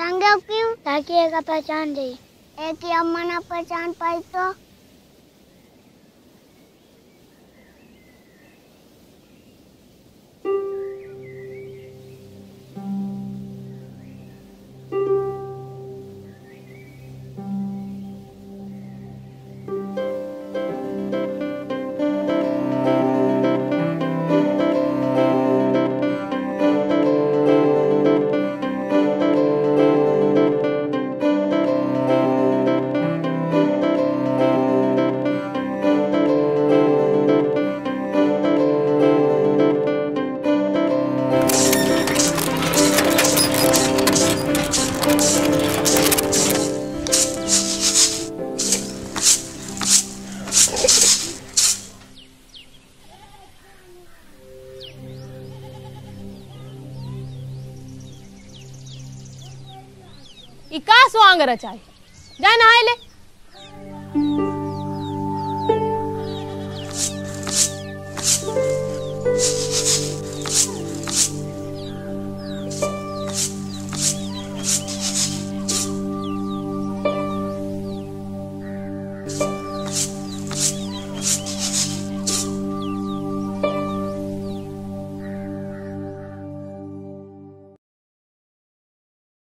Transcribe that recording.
नंगे क्यों ताकि एक पहचान जाई एक ही अम्मा ना पहचान पाई तो ई का स्वांग रचाई। जा नहाए ले।